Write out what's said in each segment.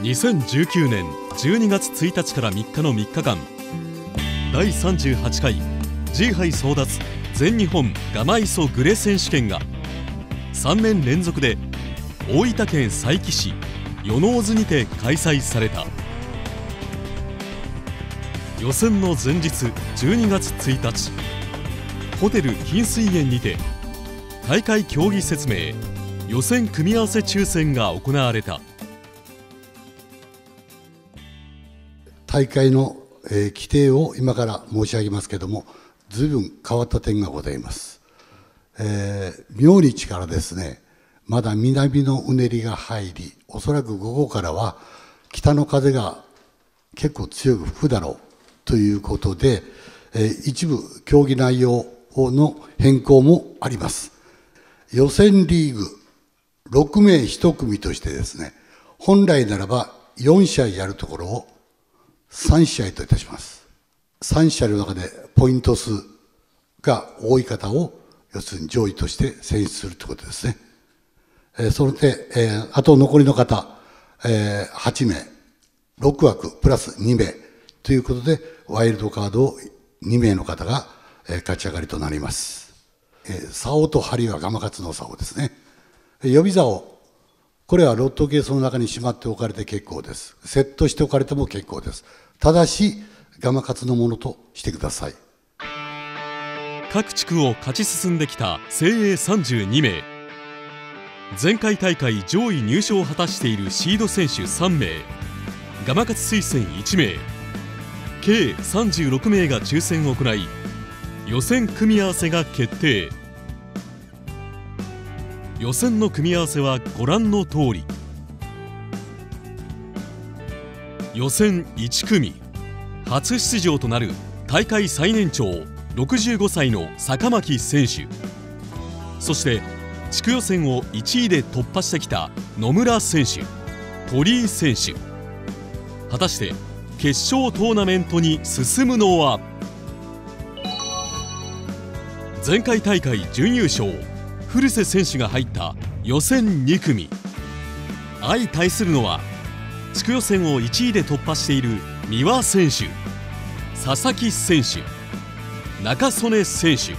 2019年12月1日から3日の3日間第38回 G 杯争奪全日本ガマイソグレ選手権が。3年連続で大分県佐伯市与野津にて開催された。予選の前日12月1日ホテル金水園にて大会競技説明予選組み合わせ抽選が行われた。大会の、えー、規定を今から申し上げますけれどもずいぶん変わった点がございます、えー、明日からですねまだ南のうねりが入りおそらく午後からは北の風が結構強く吹くだろうということで、えー、一部競技内容の変更もあります。予選リーグ6名1組としてですね本来ならば4試合やるところを3試合といたします3試合の中でポイント数が多い方を要するに上位として選出するということですねえーそれで、えー、あと残りの方、えー、8名、6枠プラス2名ということで、ワイルドカードを2名の方が、えー、勝ち上がりとなります。えー、竿と針はガマカツの竿ですね。えー、予備竿、これはロットケースの中にしまっておかれて結構です。セットしておかれても結構です。ただし、ガマカツのものとしてください。各地区を勝ち進んできた精鋭32名。前回大会上位入賞を果たしているシード選手3名ガマ活推薦1名計36名が抽選を行い予選組み合わせが決定予選の組み合わせはご覧の通り予選1組。初出場となる大会最年長65歳の坂巻選手。そして地区予選を1位で突破してきた野村選手鳥居選手。果たして決勝トーナメントに進むのは？前回大会準優勝古瀬選手が入った予選2組。相対するのは地区予選を1位で突破している三輪選手。佐々木選手中曽根選手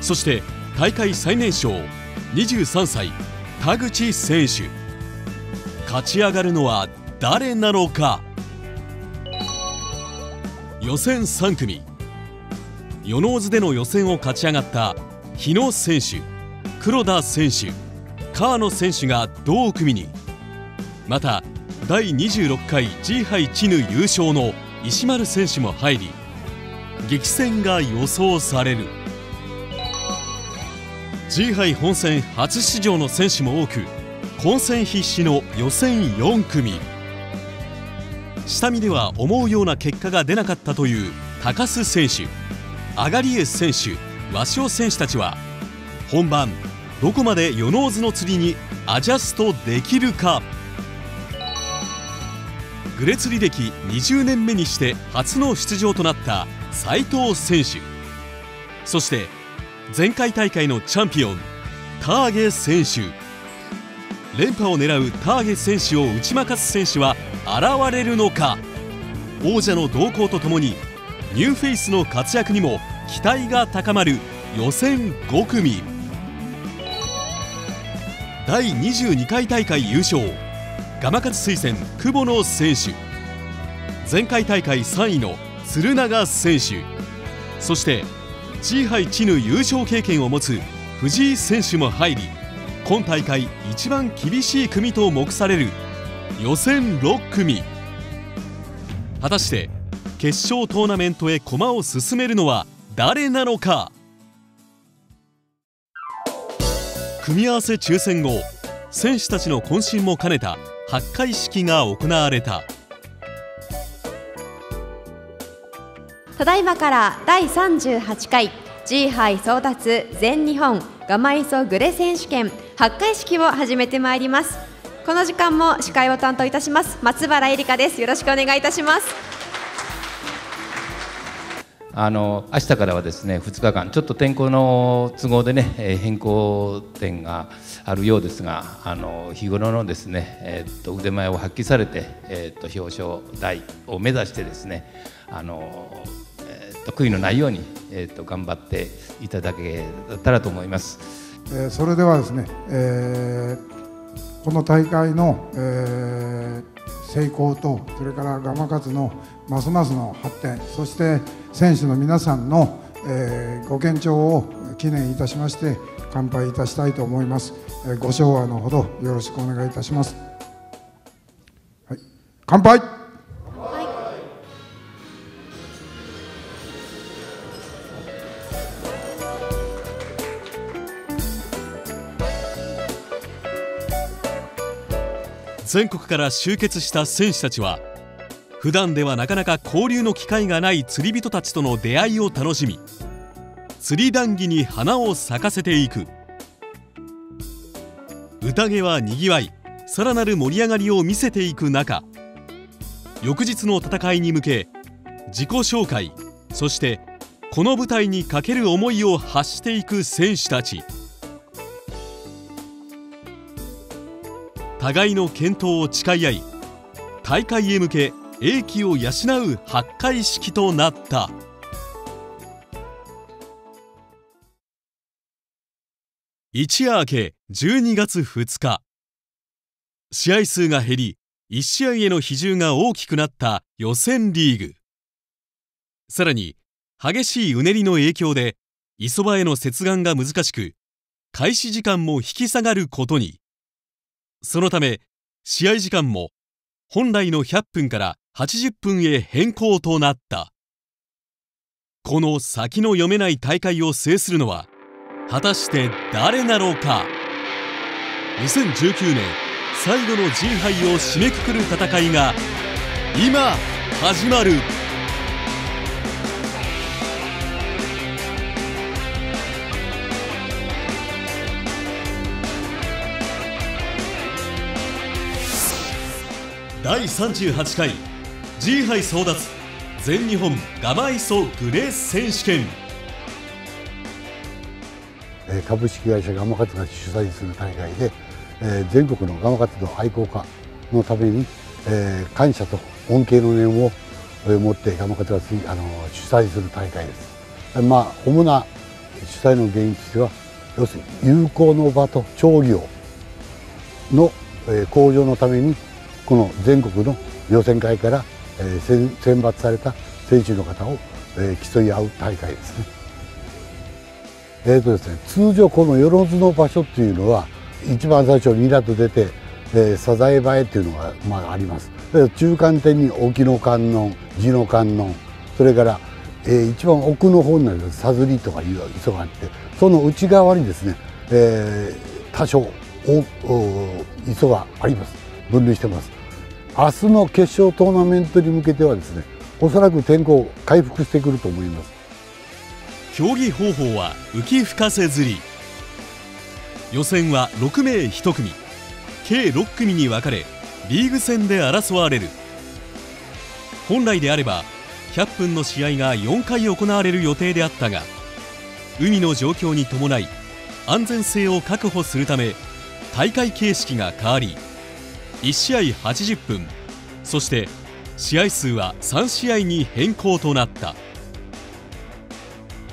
そして大会最年少23歳田口選手。勝ち上がるのは誰なのか？予選3組。与野津での予選を勝ち上がった日野選手黒田選手川野選手が同組に。また第26回 G 杯チヌ優勝の石丸選手も入り激戦が予想される。G 杯本戦初出場の選手も多く混戦必至の予選4組下見では思うような結果が出なかったという高須選手アガリエス選手鷲尾選手たちは本番どこまで与野津の釣りにアジャストできるかグレ釣り歴20年目にして初の出場となった斉藤選手。そして前回大会のチャンピオンターゲ選手。連覇を狙うターゲ選手を打ち負かす選手は現れるのか。王者の動向とともにニューフェイスの活躍にも期待が高まる予選5組。第22回大会優勝。ガマ活推薦久保野選手。前回大会3位の鶴永選手。そしてチーハイチヌ優勝経験を持つ藤井選手も入り今大会一番厳しい組と目される予選6組。果たして決勝トーナメントへ駒を進めるのは誰なのか。組み合わせ抽選後選手たちの渾身も兼ねた発会式が行われた。ただいまから第38回 G 杯争奪全日本ガマイソグレ選手権発会式を始めてまいります。この時間も司会を担当いたします松原恵梨香です。よろしくお願いいたします。あの明日からはですね2日間ちょっと天候の都合でね、え変更点があるようですがあの日頃のですね、えー、っと腕前を発揮されて、えー、っと表彰台を目指してですねあの、えー、っと悔いのないように、えー、っと頑張っていただけたらと思います。えー、それではですね、えー、この大会の、えー、成功とそれからガマ活のますますの発展そして選手の皆さんの、えー、ご健長を記念いたしまして乾杯いたしたいと思います、えー、ご唱和のほどよろしくお願いいたします、はい、乾杯！全国から集結した選手たちは普段ではなかなか交流の機会がない釣り人たちとの出会いを楽しみ釣り談義に花を咲かせていく宴はにぎわいさらなる盛り上がりを見せていく中翌日の戦いに向け自己紹介そしてこの舞台にかける思いを発していく選手たち。互いの健闘を誓い合い大会へ向け英気を養う八回式となった。一夜明け12月2日。試合数が減り1試合への比重が大きくなった予選リーグ。さらに激しいうねりの影響で磯場への接岸が難しく開始時間も引き下がることに。そのため試合時間も本来の100分から80分へ変更となった。この先の読めない大会を制するのは果たして誰なのか。2019年最後の G 杯を締めくくる戦いが今始まる。第38回 G 杯争奪全日本ガマイソグレース選手権株式会社ガマ活が主催する大会で、え全国のガマ活動愛好家のために、え感謝と恩恵の念を持ってガマ活があの主催する大会です。まあ主な主催の原因としては要するに友好の場と町業の向上のためにこの全国の予選会から、えー、選抜された選手の方を、えー、競い合う大会ですね。えーとですね、通常このよろずの場所っていうのは一番最初に港出て、えー、サザエバエっていうのが、まあ、あります。中間点に沖の観音地の観音それから、えー、一番奥の方になるさずりとかいう磯があってその内側にですね、えー、多少お磯があります。分類してます。明日の決勝トーナメントに向けてはですねおそらく天候回復してくると思います。競技方法は浮き深せ釣り。予選は6名1組。計6組に分かれリーグ戦で争われる。本来であれば100分の試合が4回行われる予定であったが海の状況に伴い安全性を確保するため大会形式が変わり1試合80分。そして試合数は3試合に変更となった。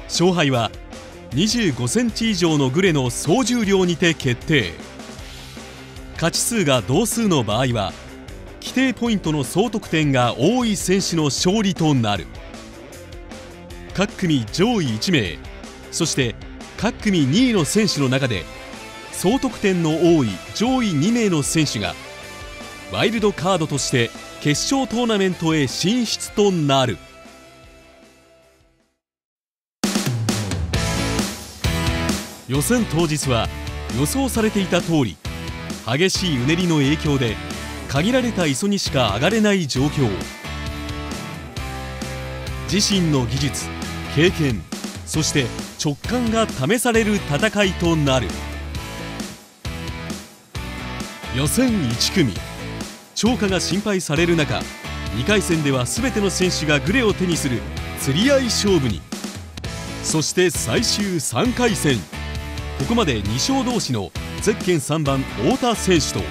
勝敗は25センチ以上のグレの総重量にて決定。勝ち数が同数の場合は規定ポイントの総得点が多い選手の勝利となる。各組上位1名そして各組2位の選手の中で総得点の多い上位2名の選手がワイルドカードとして決勝トーナメントへ進出となる。予選当日は予想されていた通り激しいうねりの影響で限られた磯にしか上がれない状況。自身の技術経験そして直感が試される戦いとなる。予選1組。超過が心配される中2回戦では全ての選手がグレを手にする釣り合い勝負に。そして最終3回戦。ここまで2勝同士のゼッケン3番太田選手と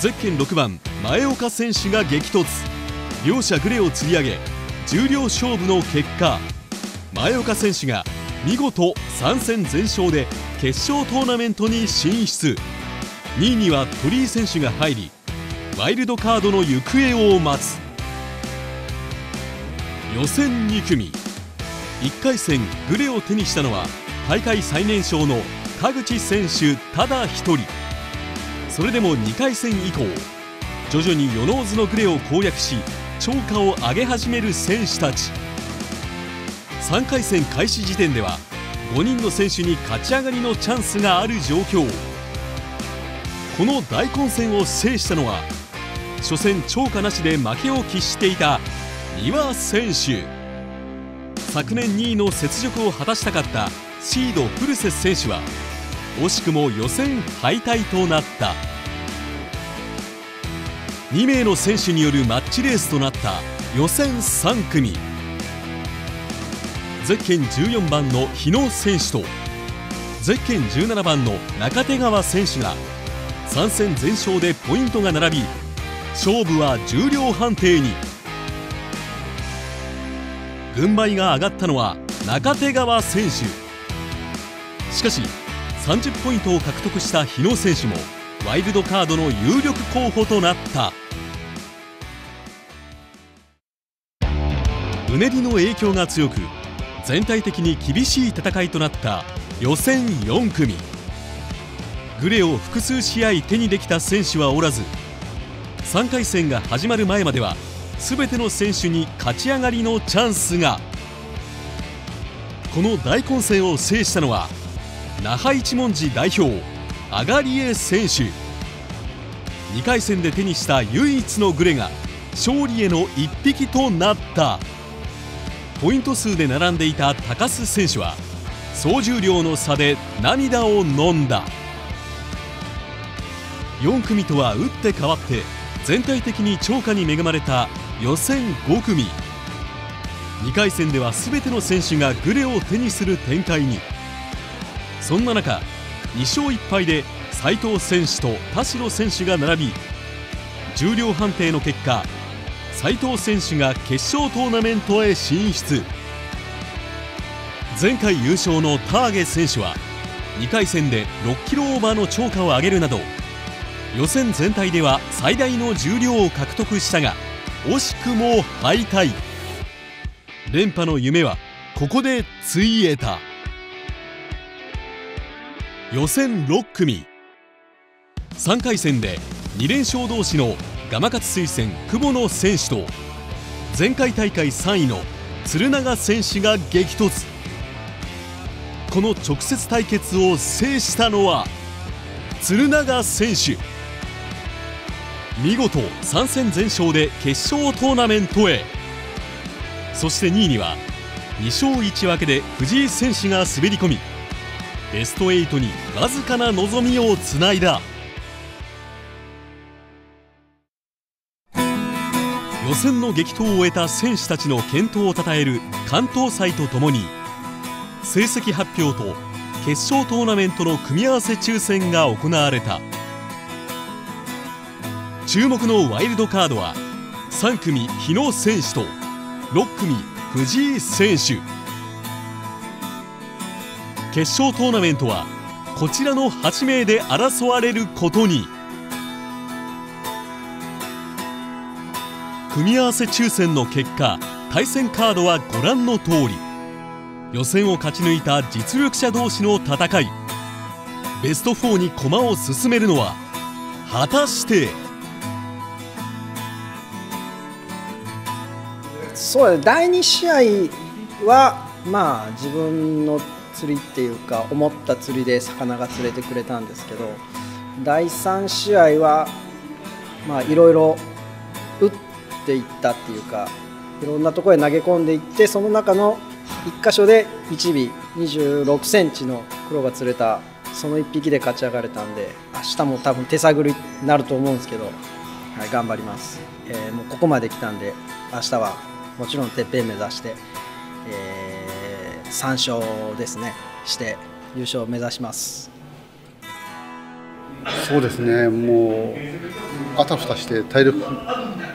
ゼッケン6番前岡選手が激突。両者グレを釣り上げ重量勝負の結果。前岡選手が見事3戦全勝で決勝トーナメントに進出。2位には鳥居選手が入りワイルドカードの行方を待つ。予選2組。1回戦グレを手にしたのは大会最年少の田口選手ただ1人。それでも2回戦以降徐々にヨノーズのグレを攻略し超過を上げ始める選手たち。3回戦開始時点では5人の選手に勝ち上がりのチャンスがある状況。この大混戦を制したのは初戦超過なしで負けを喫していた丹羽選手。昨年2位の雪辱を果たしたかったシードフルセス選手は惜しくも予選敗退となった。2名の選手によるマッチレースとなった予選3組。ゼッケン14番の日野選手とゼッケン17番の中手川選手が3戦全勝でポイントが並び勝負は重量判定に。軍配が上がったのは中手川選手。しかし30ポイントを獲得した日野選手もワイルドカードの有力候補となった。うねりの影響が強く全体的に厳しい戦いとなった予選4組。グレを複数試合手にできた選手はおらず3回戦が始まる前までは全ての選手に勝ち上がりのチャンスが。この大混戦を制したのは那覇一文字代表アガリエ選手。2回戦で手にした唯一のグレが勝利への一匹となった。ポイント数で並んでいた高須選手は総重量の差で涙を飲んだ。4組とは打って変わって全体的に超過に恵まれた予選5組。2回戦では全ての選手がグレを手にする展開に。そんな中2勝1敗で斉藤選手と田代選手が並び重量判定の結果斉藤選手が決勝トーナメントへ進出。前回優勝のターゲ選手は2回戦で6キロオーバーの超過を上げるなど予選全体では最大の重量を獲得したが惜しくも敗退。連覇の夢はここでついえた。予選6組。3回戦で2連勝同士のガマ活推薦久保野選手と前回大会3位の鶴永選手が激突。この直接対決を制したのは鶴永選手。見事3戦全勝で決勝トーナメントへ。そして2位には2勝1分けで藤井選手が滑り込みベスト8にわずかな望みをつないだ。予選の激闘を終えた選手たちの健闘をたたえる関東祭とともに成績発表と決勝トーナメントの組み合わせ抽選が行われた。注目のワイルドカードは3組日野選手と6組藤井選手。決勝トーナメントはこちらの8名で争われることに。組み合わせ抽選の結果対戦カードはご覧の通り。予選を勝ち抜いた実力者同士の戦い。ベスト4に駒を進めるのは果たしてそうです第2試合はまあ自分の釣りっていうか思った釣りで魚が釣れてくれたんですけど第3試合はまあいろいろ打っていったっていうかいろんなところへ投げ込んでいってその中の1箇所で1尾2 6センチの黒が釣れたその1匹で勝ち上がれたんで明日も多分手探りになると思うんですけど、はい、頑張ります、えーもうここまで来たんで明日はもちろんてっぺん目指して、えー、3勝ですね。して優勝を目指します。そうですね。もうあたふたして体力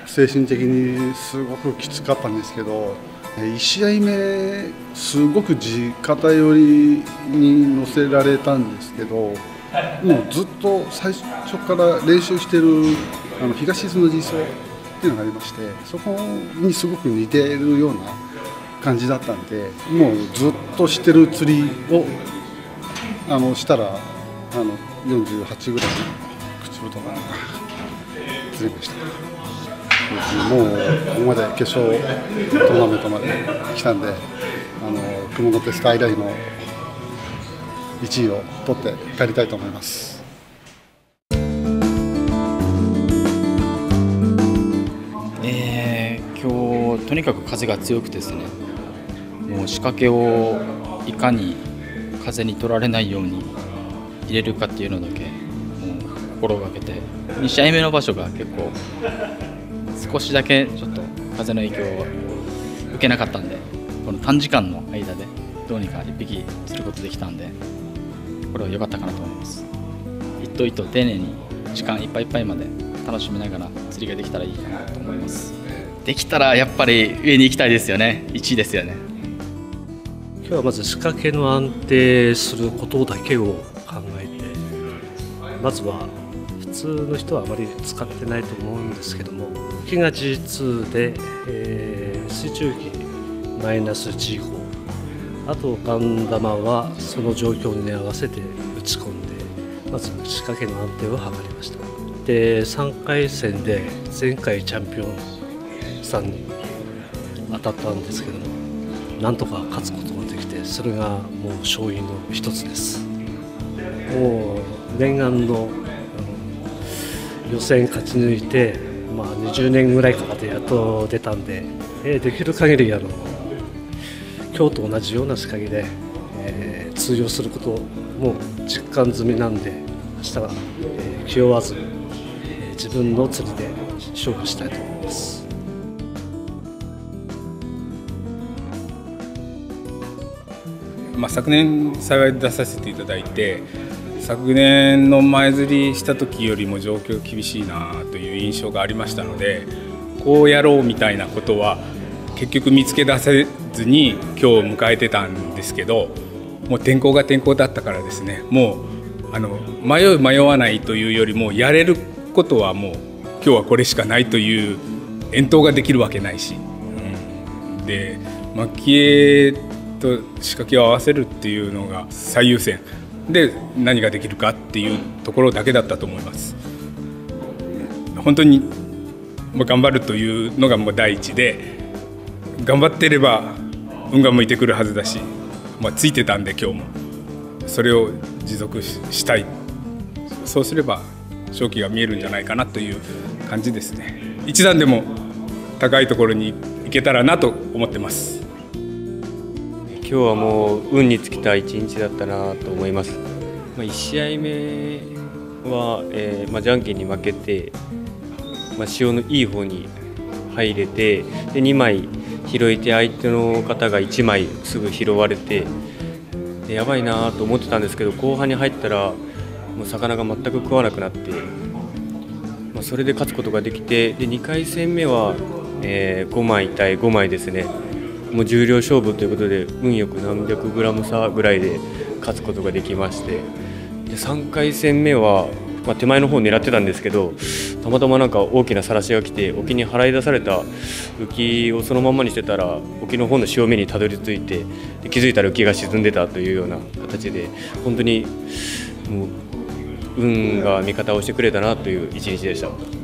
精神的にすごくきつかったんですけど1試合目すごく地肩寄りに乗せられたんですけどもうずっと最初から練習してるあの東伊豆の実装っていうのがありましてそこにすごく似ているような感じだったんでもうずっとしてる釣りをあのしたらあの48ぐらいの口太が釣れました。もうここまで決勝トーナメントまで来たんで、あの熊本スタイライの1位を取って帰りたいと思います。とにかく風が強くてですね、もう仕掛けをいかに風に取られないように入れるかっていうのだけもう心がけて2試合目の場所が結構少しだけちょっと風の影響を受けなかったんでこの短時間の間でどうにか1匹釣ることできたんでこれは良かったかなと思います。一頭一頭丁寧に時間いっぱいいっぱいまで楽しみながら釣りができたらいいかなと思います。できたらやっぱり上に行きたいですよね。1位ですよね。今日はまず仕掛けの安定することだけを考えてまずは普通の人はあまり使ってないと思うんですけども気が G2 で、えー、水中機マイナス G4 あとガン玉はその状況に合わせて打ち込んでまず仕掛けの安定を図りました。で3回戦で前回チャンピオンさんに当たったんですけどもなんとか勝つことができてそれがもう勝因の一つですもう念願の予選勝ち抜いてまあ、20年ぐらいかかってやっと出たんで、え、できる限りあの今日と同じような仕掛けで、えー、通用することも実感済みなんで明日は、えー、気負わず、えー、自分の釣りで勝負したいと思います。まあ、昨年幸い出させていただいて昨年の前釣りした時よりも状況厳しいなという印象がありましたのでこうやろうみたいなことは結局見つけ出せずに今日を迎えてたんですけどもう天候が天候だったからですね。もうあの迷う迷わないというよりもやれることはもう今日はこれしかないという遠投ができるわけないし、うん、で蒔絵と仕掛けを合わせるっていうのが最優先。で何ができるかっていうところだけだったと思います。本当に頑張るというのがもう第一で頑張ってれば運が向いてくるはずだし、まあ、ついてたんで今日も。それを持続したい。そうすれば勝機が見えるんじゃないかなという感じですね。一段でも高いところに行けたらなと思ってます。今日はもう運に尽きた一日だったなと思います。まあ、1試合目は、えー、まあ、じゃんけんに負けて、まあ、潮のいい方に入れてで2枚拾えて相手の方が1枚すぐ拾われてでやばいなと思ってたんですけど後半に入ったらもう魚が全く食わなくなって、まあ、それで勝つことができてで2回戦目は、えー、5枚対5枚ですね。もう重量勝負ということで運よく何百グラム差ぐらいで勝つことができましてで3回戦目は、まあ、手前の方を狙ってたんですけどたまたまなんか大きなさらしが来て沖に払い出された浮きをそのままにしてたら沖の方の潮目にたどり着いて気づいたら浮きが沈んでたというような形で本当にもう運が味方をしてくれたなという一日でした。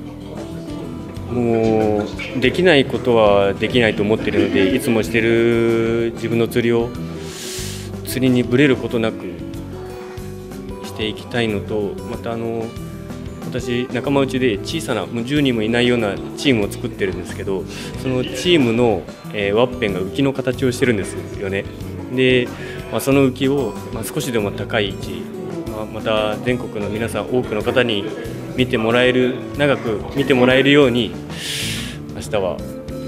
もうできないことはできないと思っているのでいつもしてる自分の釣りを釣りにぶれることなくしていきたいのとまたあの私仲間内で小さなもう10人もいないようなチームを作ってるんですけどそのチームの、えー、ワッペンが浮きの形をしてるんですよね。で、まあ、その浮きを、まあ、少しでも高い位置、まあ、また全国の皆さん多くの方に見てもらえる長く見てもらえるように明日は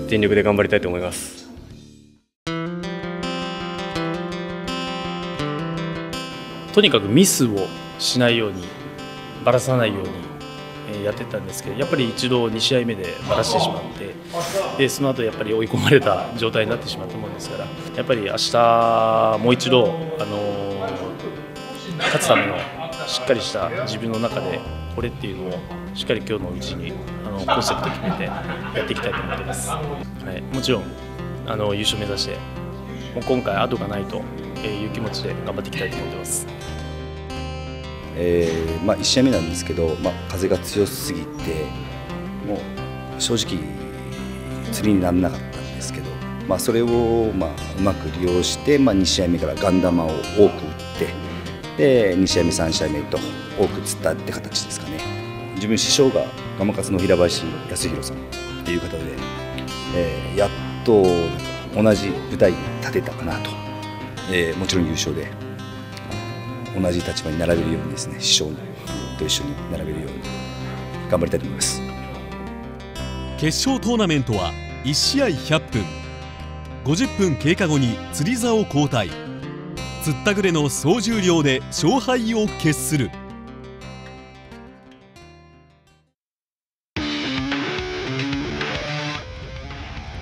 全力で頑張りたいと思います。とにかくミスをしないようにばらさないようにやってたんですけどやっぱり一度2試合目でばらしてしまってでその後やっぱり追い込まれた状態になってしまったもんですからやっぱり明日もう一度、あの勝つためのしっかりした自分の中でこれっていうのをしっかり今日のうちにあのコンセプト決めてやっていきたいと思ってます、はい、もちろんあの優勝目指してもう今回後がないという気持ちで頑張っていきたいと思ってます。えーまあ、1試合目なんですけど、まあ、風が強すぎてもう正直釣りにならなかったんですけど、まあ、それを、まあ、うまく利用して、まあ、2試合目からガンダマを多くで2試合目3試合目と多く釣ったって形ですかね。自分師匠がガマカツの平林康弘さんっていう方で、えー、やっと同じ舞台に立てたかなと、えー、もちろん優勝で同じ立場に並べるようにですね師匠と一緒に並べるように頑張りたいと思います。決勝トーナメントは1試合100分。50分経過後に釣り竿交代。釣ったぐれの総重量で勝敗を決する。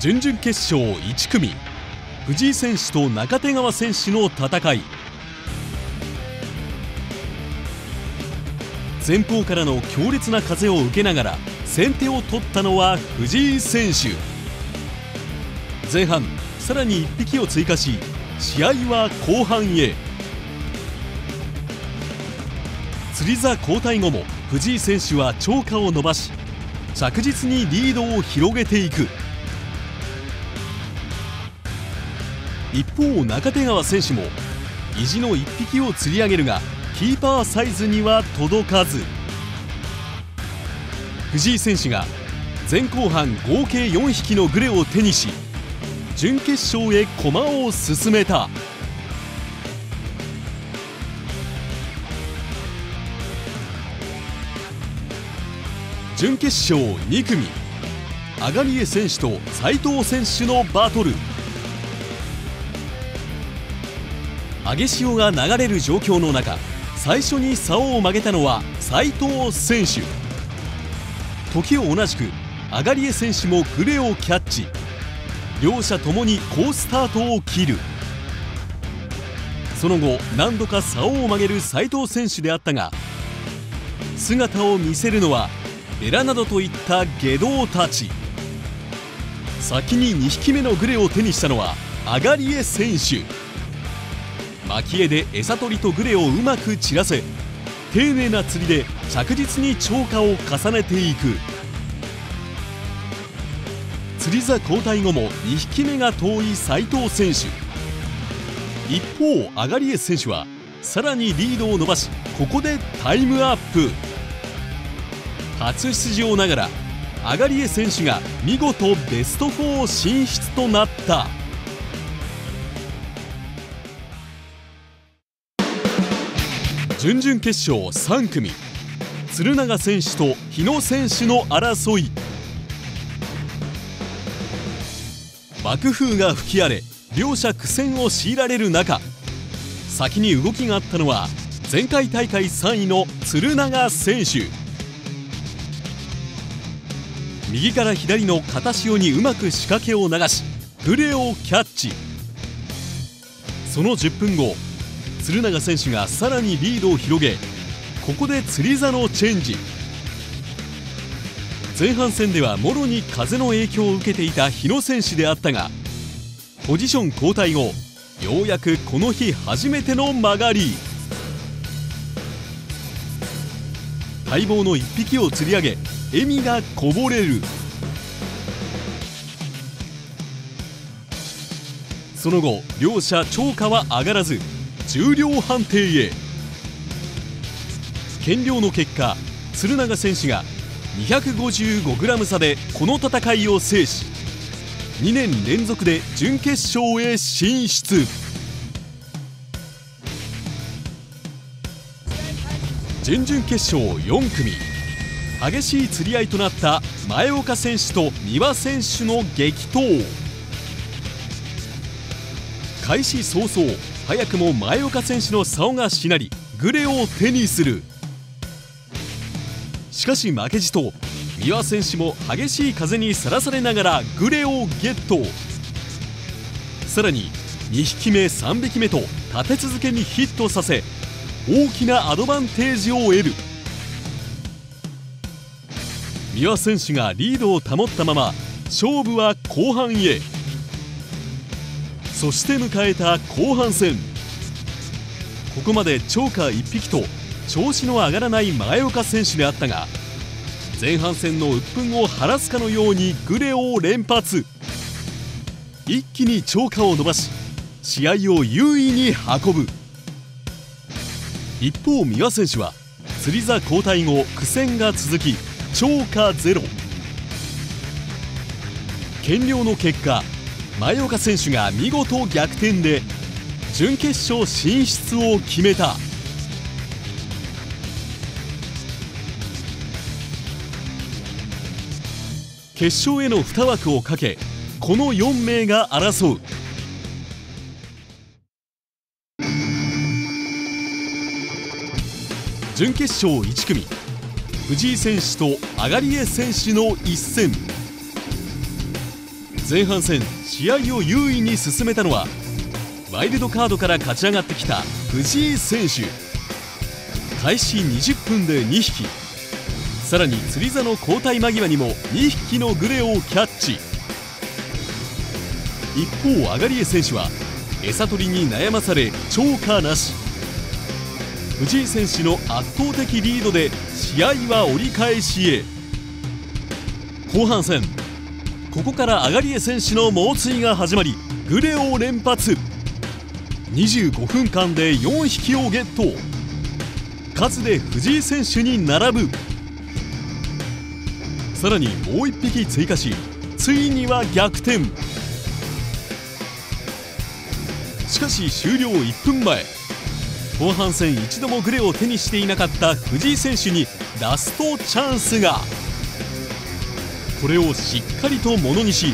準々決勝1組。藤井選手と中手川選手の戦い。前方からの強烈な風を受けながら先手を取ったのは藤井選手。前半さらに1匹を追加し試合は後半へ。釣り座交代後も藤井選手は超過を伸ばし着実にリードを広げていく。一方中手川選手も意地の1匹を釣り上げるがキーパーサイズには届かず。藤井選手が前後半合計4匹のグレを手にし準決勝へ駒を進めた。準決勝2組。アガリエ選手と斉藤選手のバトル。上げ潮が流れる状況の中最初に竿を曲げたのは斉藤選手。時を同じくアガリエ選手もグレをキャッチ。両者ともに好スタートを切る。その後何度か竿を曲げる斉藤選手であったが姿を見せるのはエラなどといった下道たち。先に2匹目のグレを手にしたのはアガリエ選手。蒔絵で餌取りとグレをうまく散らせ丁寧な釣りで着実に超過を重ねていく。釣り座交代後も2匹目が遠い斉藤選手。一方アガリエ選手はさらにリードを伸ばしここでタイムアップ。初出場ながらアガリエ選手が見事ベスト4進出となった。準々決勝3組。鶴永選手と日野選手の争い。爆風が吹き荒れ両者苦戦を強いられる中先に動きがあったのは前回大会3位の鶴永選手。右から左の片潮にうまく仕掛けを流しグレをキャッチ。その10分後鶴永選手がさらにリードを広げここで釣り座のチェンジ。前半戦ではもろに風の影響を受けていた日野選手であったがポジション交代後ようやくこの日初めての曲がり。待望の1匹を釣り上げ笑みがこぼれる。その後両者超過は上がらず重量判定へ。減量の結果鶴永選手が 255g 差でこの戦いを制し2年連続で準決勝へ進出。準々決勝4組。激しい釣り合いとなった前岡選手と三輪選手の激闘。開始早々早くも前岡選手の竿がしなりグレを手にする。しかし負けじと三輪選手も激しい風にさらされながらグレをゲット。さらに2匹目3匹目と立て続けにヒットさせ大きなアドバンテージを得る。三輪選手がリードを保ったまま勝負は後半へ。そして迎えた後半戦。ここまでチョーカー1匹と調子の上がらない前岡選手であったが前半戦の鬱憤を晴らすかのようにグレを連発。一気に超過を伸ばし試合を優位に運ぶ。一方三輪選手は釣り座交代後苦戦が続き超過ゼロ。減量の結果前岡選手が見事逆転で準決勝進出を決めた。決勝への2枠をかけこの4名が争う。準決勝1組藤井選手と上江選手の一戦。前半戦試合を優位に進めたのはワイルドカードから勝ち上がってきた藤井選手。開始20分で2匹。さらに釣り座の交代間際にも2匹のグレをキャッチ。一方アガリエ選手は餌取りに悩まされ超過なし。藤井選手の圧倒的リードで試合は折り返しへ。後半戦ここからアガリエ選手の猛追が始まりグレを連発。25分間で4匹をゲット。数で藤井選手に並ぶ。さらにもう1匹追加しついには逆転。しかし終了1分前。後半戦一度もグレを手にしていなかった藤井選手にラストチャンスが。これをしっかりとものにし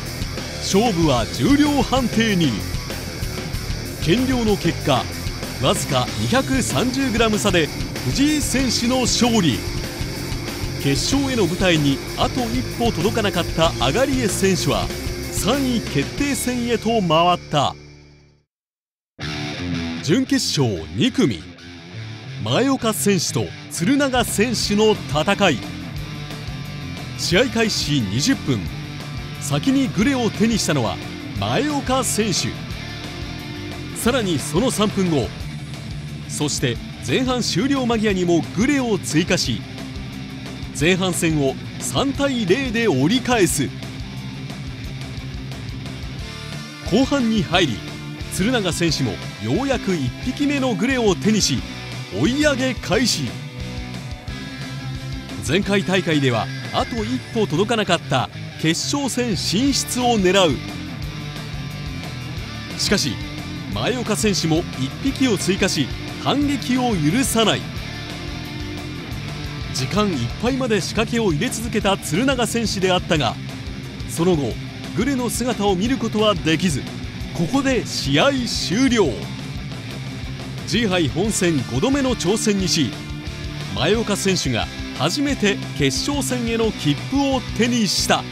勝負は重量判定に。減量の結果わずか 230g 差で藤井選手の勝利。決勝への舞台にあと一歩届かなかったアガリエ選手は3位決定戦へと回った。準決勝2組。前岡選手と鶴永選手の戦い。試合開始20分。先にグレを手にしたのは前岡選手。さらにその3分後。そして前半終了間際にもグレを追加し前半戦を3対0で折り返す。後半に入り鶴永選手もようやく1匹目のグレを手にし追い上げ開始。前回大会ではあと一歩届かなかった決勝戦進出を狙う。しかし前岡選手も1匹を追加し反撃を許さない。時間いっぱいまで仕掛けを入れ続けた鶴永選手であったがその後グレの姿を見ることはできずここで試合終了。G 杯本戦5度目の挑戦にし前岡選手が初めて決勝戦への切符を手にした。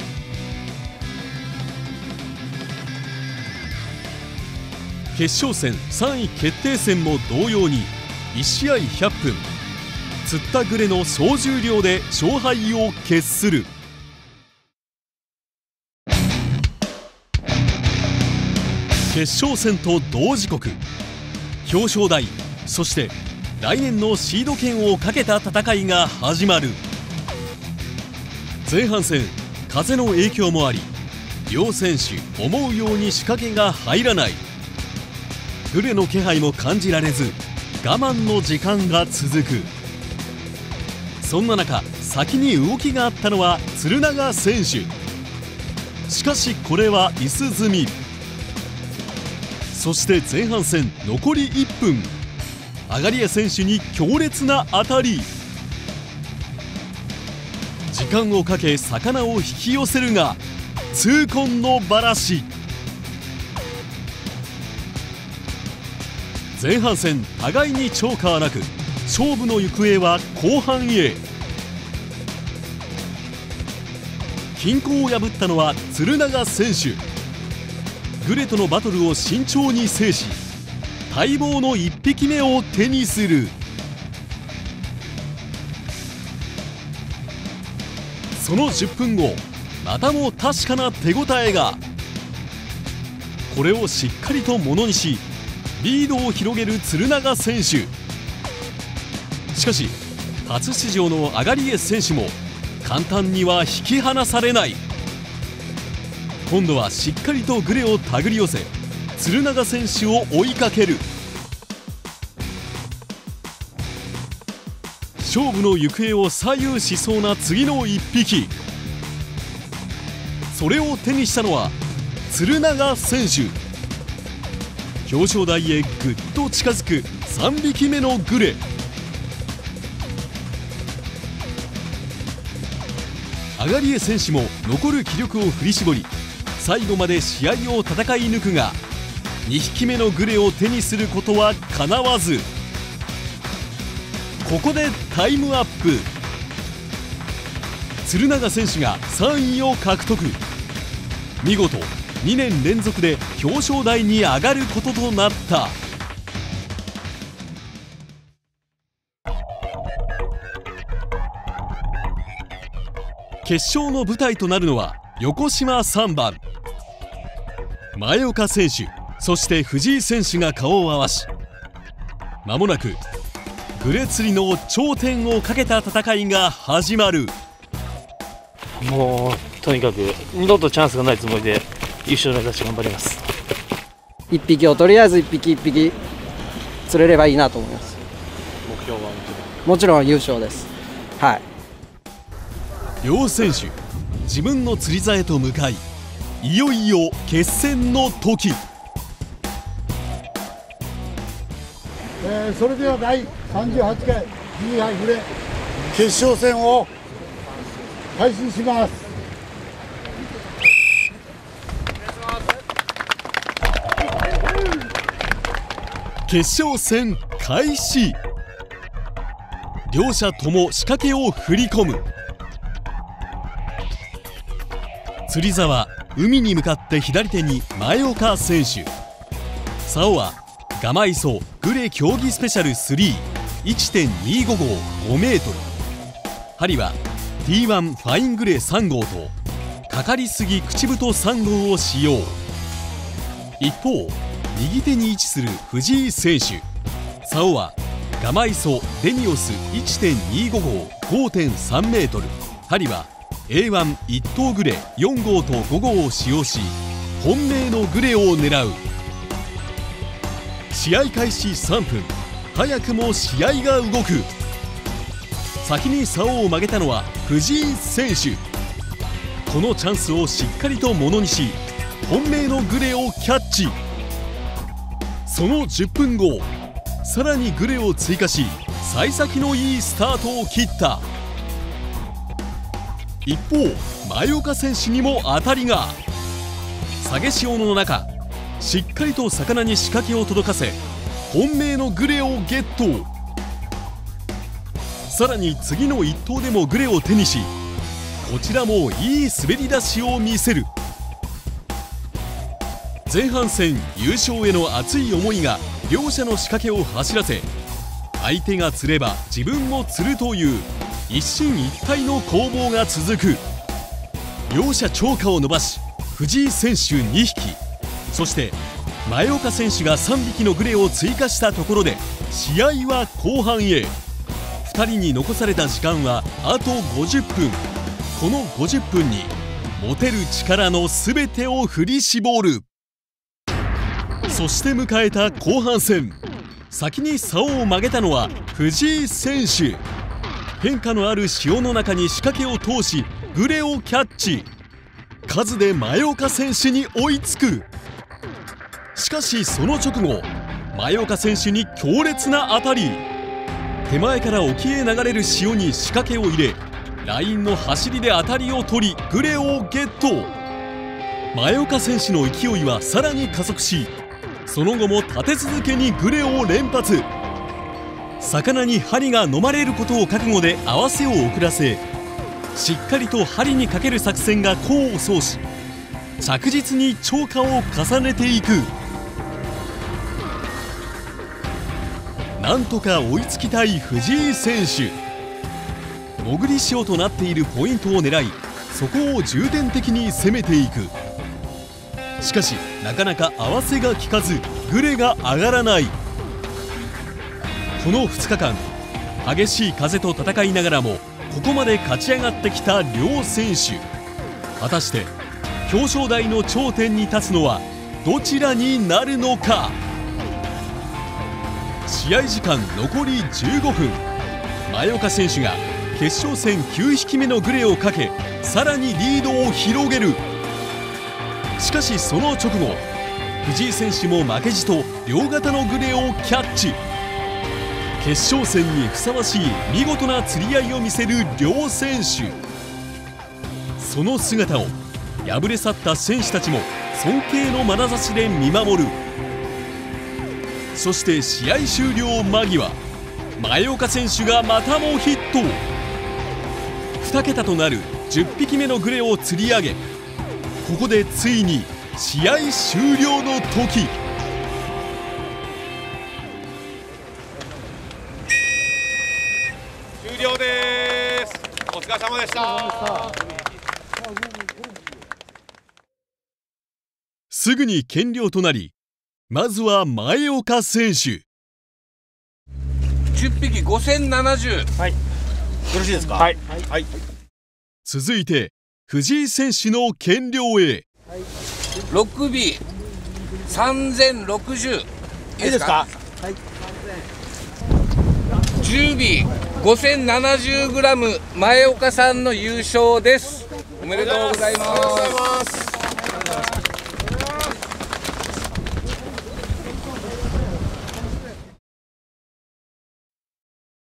決勝戦3位決定戦も同様に1試合100分。釣ったグレの総重量で勝敗を決する。決勝戦と同時刻。表彰台そして来年のシード権をかけた戦いが始まる。前半戦風の影響もあり両選手思うように仕掛けが入らない。グレの気配も感じられず我慢の時間が続く。そんな中先に動きがあったのは鶴永選手。しかしこれは椅子済み。そして前半戦残り1分。アガリア選手に強烈な当たり。時間をかけ魚を引き寄せるが痛恨のバラシ前半戦互いにチョーカーなく勝負の行方は後半へ。均衡を破ったのは鶴永選手。グレとのバトルを慎重に制し待望の1匹目を手にする。その10分後またも確かな手応えが。これをしっかりとものにしリードを広げる鶴永選手。しかし初出場のアガリエ選手も簡単には引き離されない。今度はしっかりとグレを手繰り寄せ鶴永選手を追いかける。勝負の行方を左右しそうな次の1匹。それを手にしたのは鶴永選手。表彰台へぐっと近づく3匹目のグレ。アガリエ選手も残る気力を振り絞り最後まで試合を戦い抜くが2匹目のグレを手にすることはかなわず。ここでタイムアップ。鶴永選手が3位を獲得。見事2年連続で表彰台に上がることとなった。決勝の舞台となるのは横島3番。前岡選手そして藤井選手が顔を合わしまもなくグレ釣りの頂点をかけた戦いが始まる。もうとにかく二度とチャンスがないつもりで優勝目指して頑張ります。1匹をとりあえず1匹1匹釣れればいいなと思います。目標はもちろん優勝です。はい両選手自分の釣り座へと向かいいよいよ決戦の時。えーそれでは第38回 G 杯フレ決勝戦を開始します。決勝戦開始。両者とも仕掛けを振り込む釣り座は海に向かって左手に前岡選手。竿はガマイソグレ競技スペシャル31.255号5メートル。針は T1 ファイングレ3号とかかりすぎ口太3号を使用。一方右手に位置する藤井選手。竿はガマイソデニオス1.25号5.3メートル。針は A1 一等グレ4号と5号を使用し本命のグレを狙う。試合開始3分早くも試合が動く。先に竿を曲げたのは藤井選手。このチャンスをしっかりとものにし本命のグレをキャッチ。その10分後さらにグレを追加し幸先のいいスタートを切った。一方前岡選手にも当たりが。下げ潮の中しっかりと魚に仕掛けを届かせ本命のグレをゲット。さらに次の一投でもグレを手にしこちらもいい滑り出しを見せる。前半戦優勝への熱い思いが両者の仕掛けを走らせ相手が釣れば自分も釣るという。一進一退の攻防が続く。両者超過を伸ばし藤井選手2匹。そして前岡選手が3匹のグレーを追加したところで試合は後半へ。2人に残された時間はあと50分。この50分に持てる力の全てを振り絞る。そして迎えた後半戦。先に竿を曲げたのは藤井選手。変化のある潮の中に仕掛けを通しグレをキャッチ。数で前岡選手に追いつく。しかしその直後前岡選手に強烈な当たり。手前から沖へ流れる潮に仕掛けを入れラインの走りで当たりを取りグレをゲット。前岡選手の勢いはさらに加速しその後も立て続けにグレを連発。魚に針が飲まれることを覚悟で合わせを遅らせしっかりと針にかける作戦が功を奏し着実に超過を重ねていく。なんとか追いつきたい藤井選手。潜り潮となっているポイントを狙いそこを重点的に攻めていく。しかしなかなか合わせが効かずグレが上がらない。この2日間激しい風と戦いながらもここまで勝ち上がってきた両選手。果たして表彰台の頂点に立つのはどちらになるのか。試合時間残り15分。前岡選手が決勝戦9匹目のグレをかけさらにリードを広げる。しかしその直後藤井選手も負けじと両肩のグレをキャッチ。決勝戦にふさわしい見事な釣り合いを見せる両選手。その姿を敗れ去った選手たちも尊敬の眼差しで見守る。そして試合終了間際前岡選手がまたもヒット。2桁となる10匹目のグレを釣り上げここでついに試合終了の時。お疲れ様でした。すぐに減量となりまずは前岡選手。10匹5070はい。よろしいですか？はい、はい、続いて藤井選手の減量へ。6尾3060いいですか？はい10尾 5070g 前岡さんの優勝です。おめでとうございます。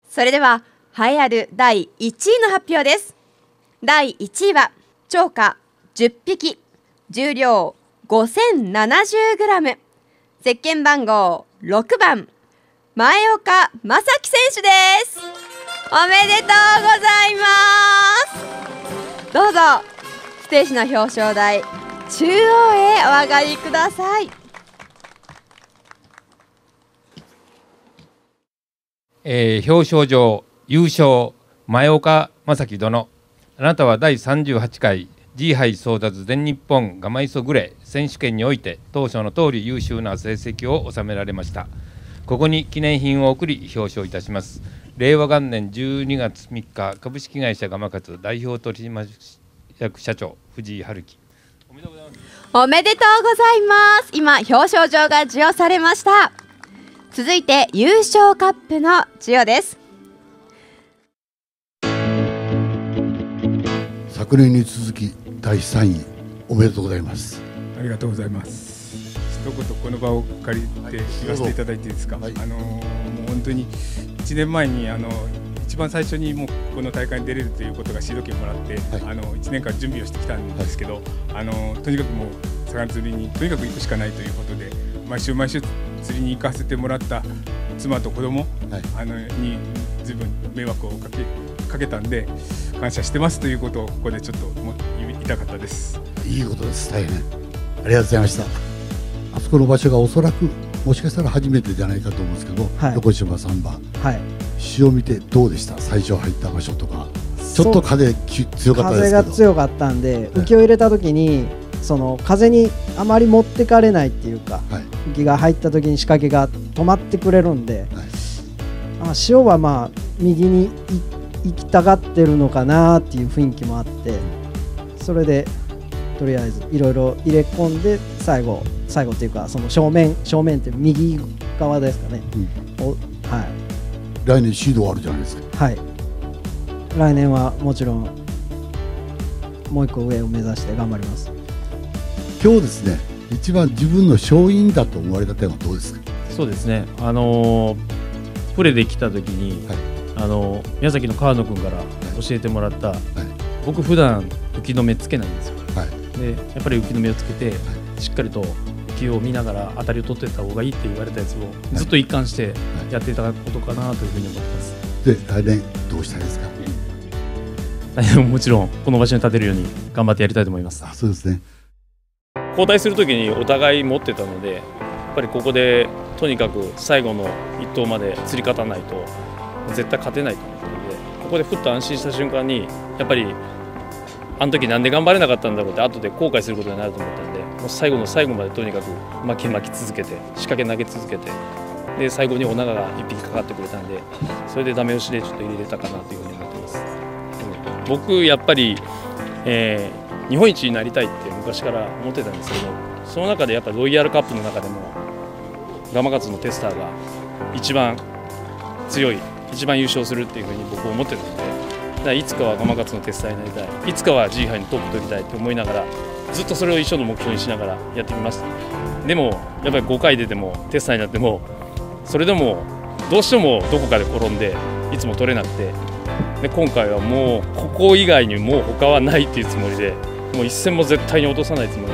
それでは栄えある第1位の発表です。第1位は超過10匹重量 5070g 石鹸番号6番。前岡正樹選手です。おめでとうございます。どうぞステージの表彰台中央へお上がりください。えー、表彰状優勝前岡正樹殿。あなたは第38回 G 杯争奪全日本ガマイソグレ選手権において当初の通り優秀な成績を収められました。ここに記念品を送り表彰いたします。令和元年12月3日株式会社ガマカツ代表取締役社長藤井春樹。おめでとうございます。今表彰状が授与されました。続いて優勝カップの授与です。昨年に続き第3位おめでとうございます。ありがとうございます一言この場を借りて言わせていただいていいですか、はい、あのもう本当に1年前にあの一番最初にもうこの大会に出れるということがシード権もらって、はい、あの1年間準備をしてきたんですけど、はい、あのとにかくもう魚釣りにとにかく行くしかないということで毎週毎週釣りに行かせてもらった妻と子供、はい、あのにずいぶん迷惑をかけかけたんで感謝してますということをここでちょっとも言いたかったです。いいことです。大変。ありがとうございましたあそこの場所がおそらくもしかしたら初めてじゃないかと思うんですけど、はい、横島3番、はい、詩を見てどうでした？最初入った場所とか。ちょっと風強かった風が強かったんで浮きを入れた時に、その風にあまり持ってかれないっていうか、はい、浮きが入った時に仕掛けが止まってくれるんで、はい、あ潮はまあ右に行きたがってるのかなっていう雰囲気もあってそれでとりあえずいろいろ入れ込んで最後最後っていうかその正面正面って右側ですかね、うん、はい。来年シードあるじゃないですか。はい。来年はもちろんもう一個上を目指して頑張ります。今日ですね一番自分の勝因だと思われた点はどうですか？そうですね。あのー、プレで来た時に、はい。あの宮崎の川野君から教えてもらった、はい、僕普段浮き止めつけないんですよ、はい、でやっぱり浮き止めをつけて、しっかりと浮式を見ながら当たりを取っていった方がいいって言われたやつをずっと一貫してやっていただくことかなというふうに思ってます。で来年どうしたいですか？来年ももちろんこの場所に立てるように頑張ってやりたいと思います。そうですね交代するときにお互い持ってたのでやっぱりここでとにかく最後の一投まで釣り勝たないと絶対勝てないと思ったのでここでふっと安心した瞬間にやっぱりあの時なんで頑張れなかったんだろうって後で後悔することになると思ったんでもう最後の最後までとにかく巻き巻き続けて仕掛け投げ続けてで最後にお長が1匹かかってくれたんでそれでダメ押しでちょっと入れれたかなというふうに思ってます。僕やっぱり、えー日本一になりたいって昔から思ってたんですけどその中でやっぱロイヤルカップの中でもガマガツのテスターが一番強い一番優勝するっていうふうに僕は思ってるのでだからいつかはガマガツのテスターになりたいいつかは G 杯のトップ取りたいって思いながらずっとそれを一緒の目標にしながらやってきました。でもやっぱり5回出てもテスターになってもそれでもどうしてもどこかで転んでいつも取れなくてで今回はもうここ以外にもう他はないっていうつもりでもう一戦も絶対に落とさないつもりで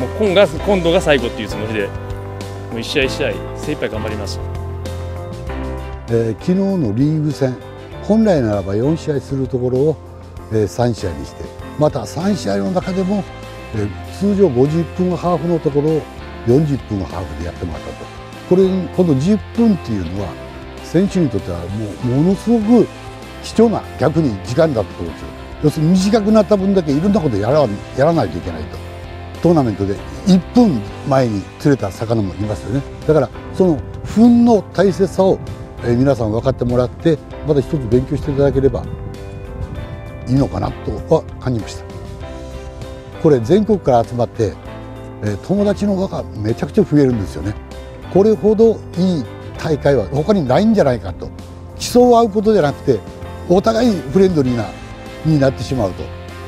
もう今が今度が最後っていうつもりでもう一試合一試合精一杯頑張りましたえー昨日のリーグ戦本来ならば4試合するところを、えー3試合にしてまた3試合の中でも、通常50分ハーフのところを40分ハーフでやってもらったと。これにこの10分っていうのは選手にとってはもうものすごく貴重な逆に時間だったと思うんですよ。要するに短くなった分だけいろんなことやらやらないといけないと。トーナメントで1分前に釣れた魚もいますよね。だからその分の大切さを、皆さん分かってもらってまた一つ勉強していただければいいのかなとは感じました。これ全国から集まって、友達の輪がめちゃくちゃ増えるんですよね。これほどいい大会は他にないんじゃないかと。競い合うことじゃなくてお互いフレンドリーなになってしまうと。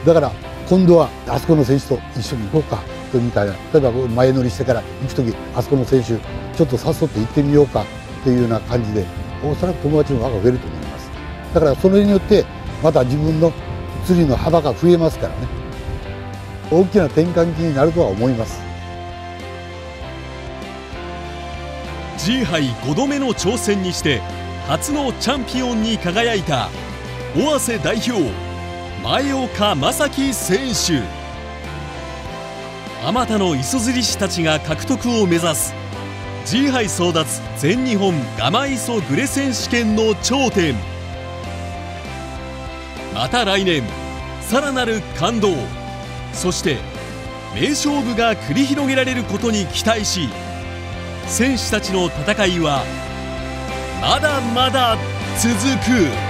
だから今度はあそこの選手と一緒に行こうかとみたいな。例えば前乗りしてから行く時あそこの選手ちょっと誘って行ってみようかっていうような感じでおそらく友達の輪が増えると思います。だからそれによってまた自分の釣りの幅が増えますからね。大きな転換期になるとは思います。G 杯5度目の挑戦にして初のチャンピオンに輝いた尾鷲代表前岡正樹選手。あまたの磯釣り師たちが獲得を目指す。G 杯争奪全日本ガマ磯グレ選手権の頂点。また来年。さらなる感動そして名勝負が繰り広げられることに期待し選手たちの戦いはまだまだ続く。